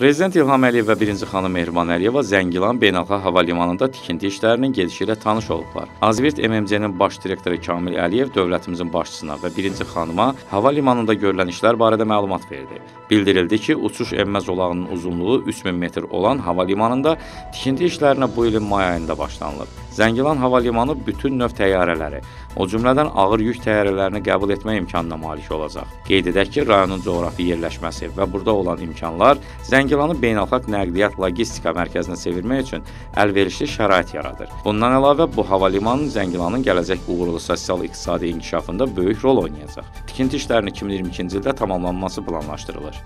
Prezident İlham Əliyev və birinci xanım Mehriban Əliyeva Zəngilan Beynəlxalq Hava Limanında tikinti işlərinin gedişi ilə tanış olublar. Azvirt MMC-nin baş direktoru Kamil Əliyev dövlətimizin başçısına və birinci xanıma hava limanında görülən işlər barədə məlumat verdi. Bildirildi ki, uçuş enmə zolağının uzunluğu 3000 metr olan hava limanında tikinti işlərinə bu ilin may ayında başlanılıb. Zəngilan hava limanı bütün növ təyyarələri, o cümlədən ağır yük təyyarələrini qəbul etmə imkanına malik olacaq. Qeyd edək ki, rayonun coğrafi yerləşməsi və burada olan imkanlar Zəngilanı beynəlxalq nəqliyyat logistika mərkəzinə çevirmək üçün əlverişli şərait yaradır. Bundan əlavə bu hava limanı Zəngilanın gələcək uğurlu sosial-iqtisadi inkişafında böyük rol oynayacaq. Tikinti işlərinin 2022-ci ildə tamamlanması planlaşdırılır.